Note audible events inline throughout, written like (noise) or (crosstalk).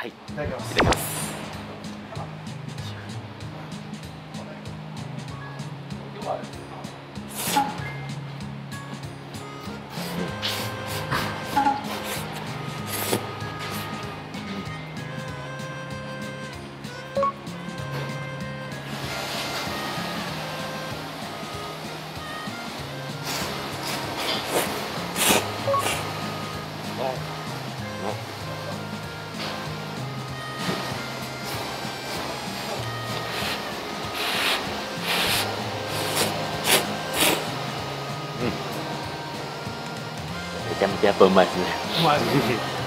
はい。いただきます。ただきま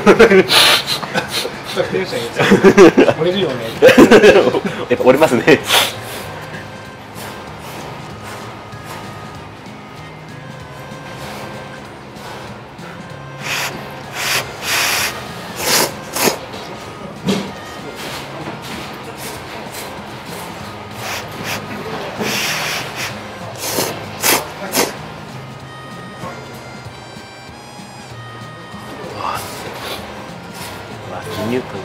(laughs) (laughs) (laughs) 折れるよね。やっぱ折れますねうわ筋肉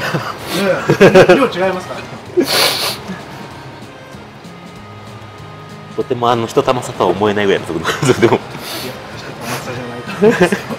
早っね量違いますからね。とてもあの一玉差とは思えないぐらいの速度。(laughs) いや確かに甘さじゃないと思います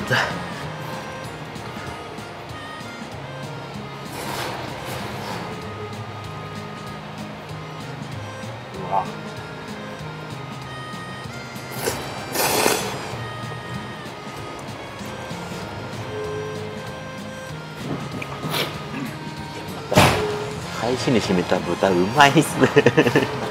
よなんだうわ。返しに締めた豚うまいっすね。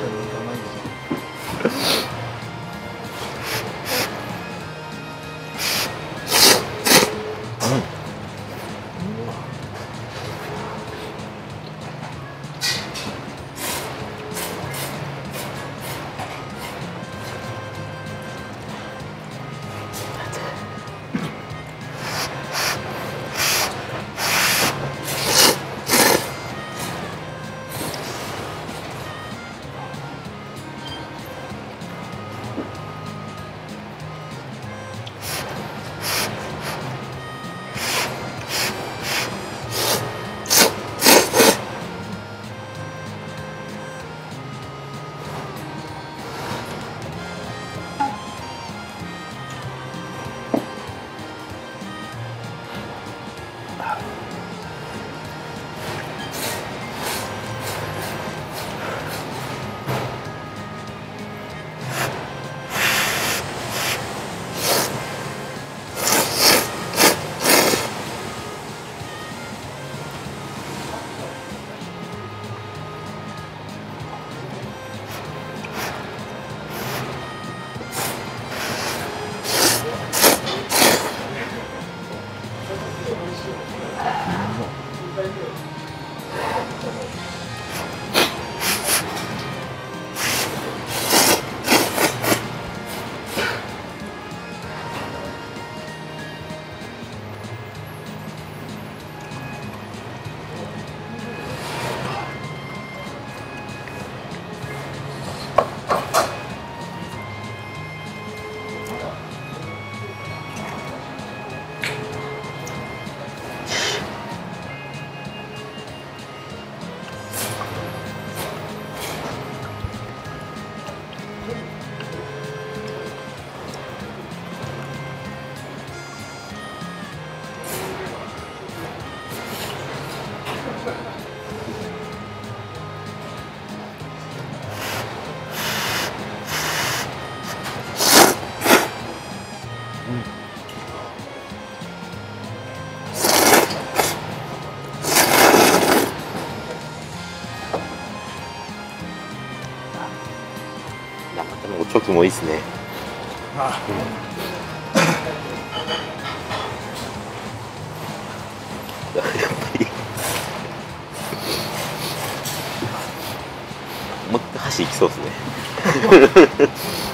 生卵チョキもいいっすね。あ (laughs) やっぱり。(laughs) もっと箸いきそうですね。(laughs)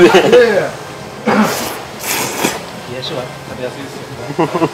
ですね。冷やしは食べやすいですよ。ね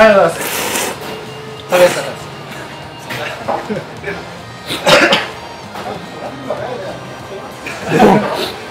ありがとうございます。食べたです。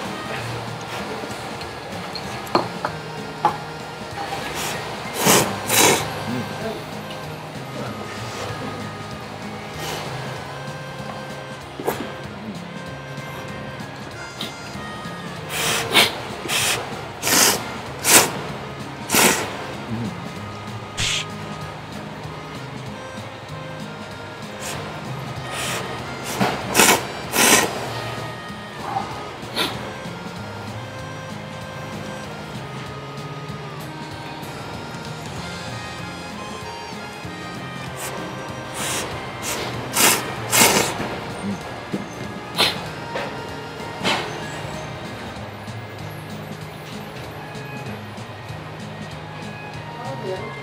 Yeah.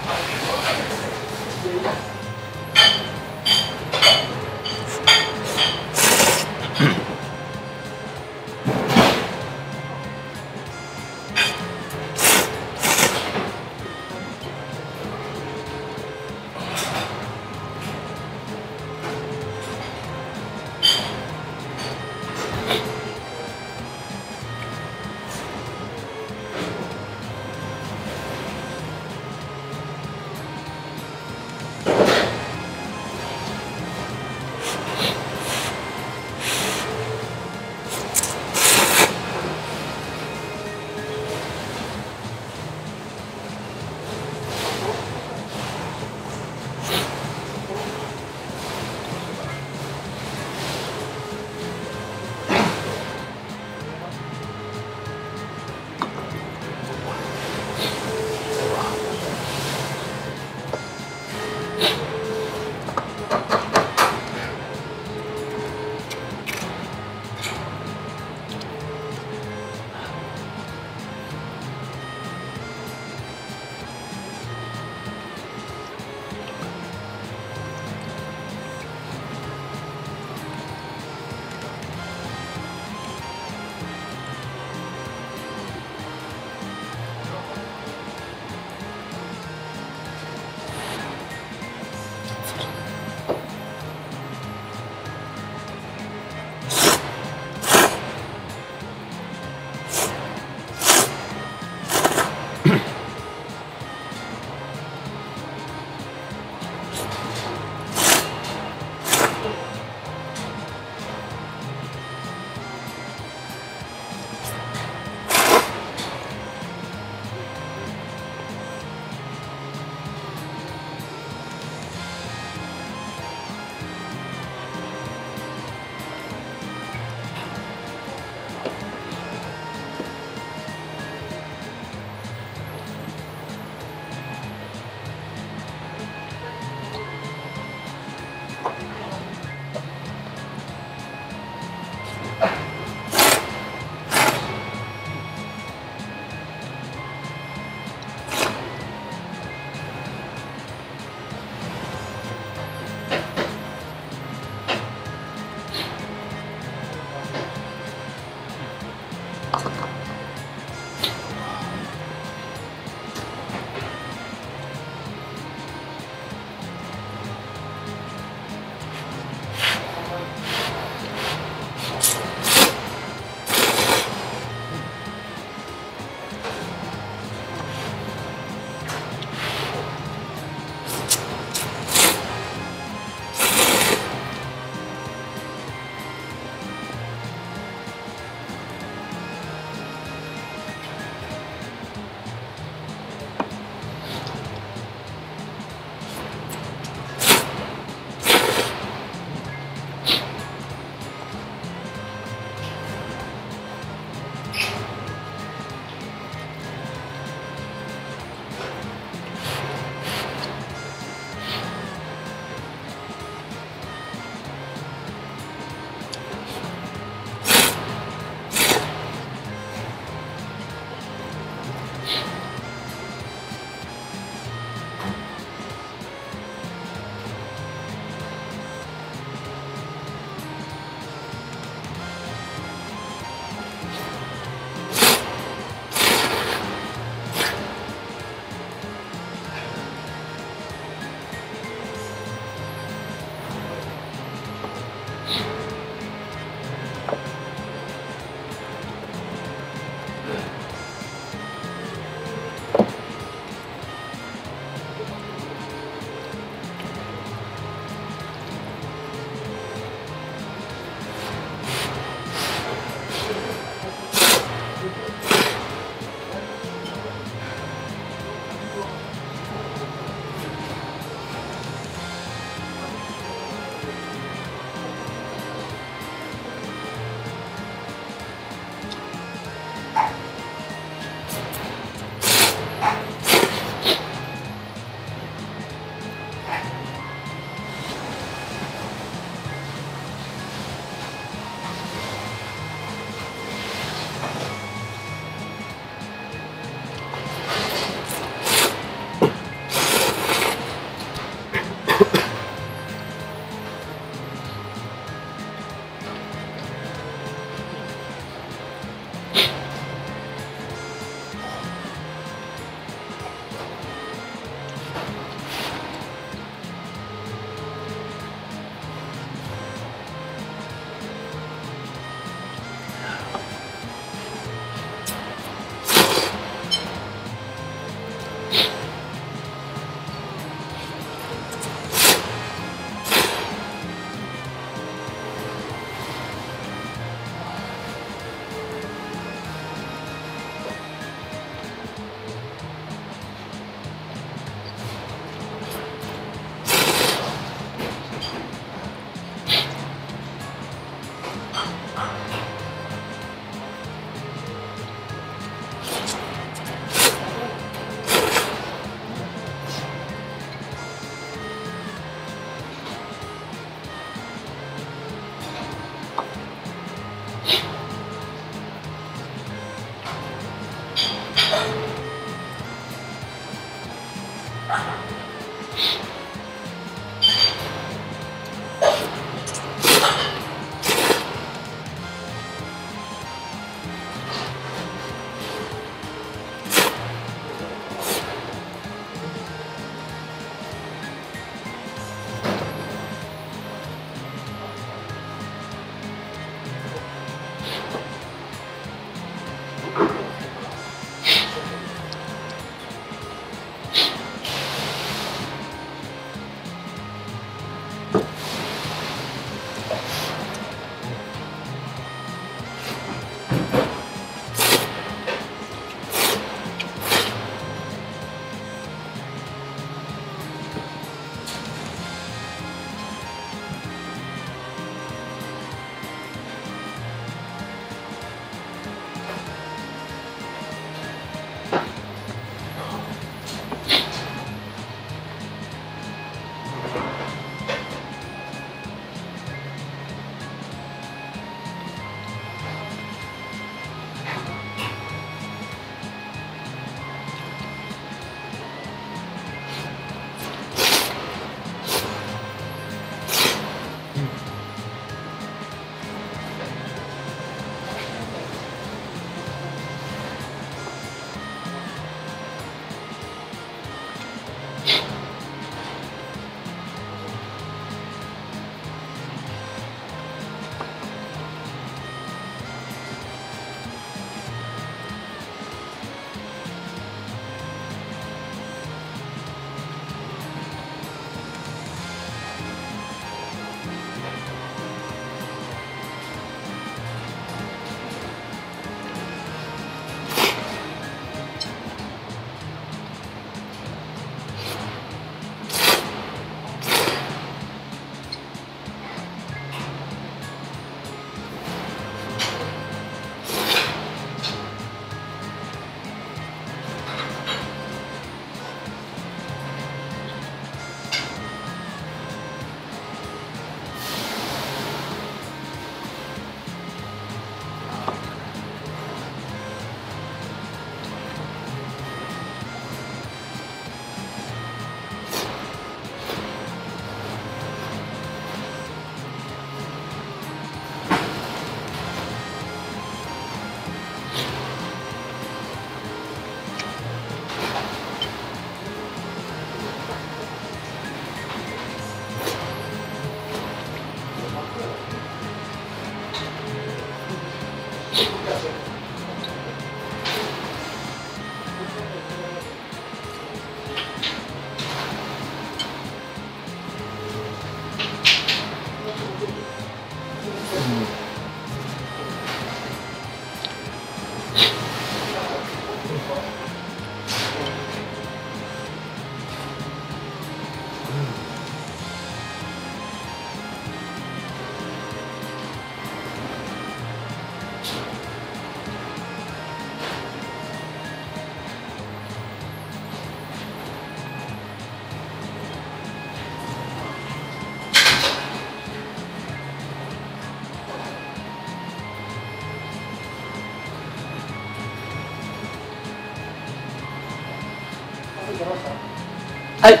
はい。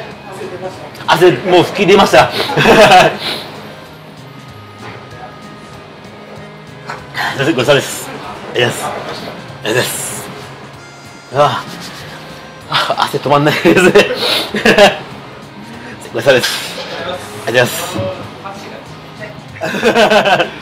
汗もう吹き出ました。(laughs) ごちそうさまです。ありがとうございます。ありがとうございます。あ。あ汗止まんないですね。(laughs) ごちそうさまです。ありがとうございます。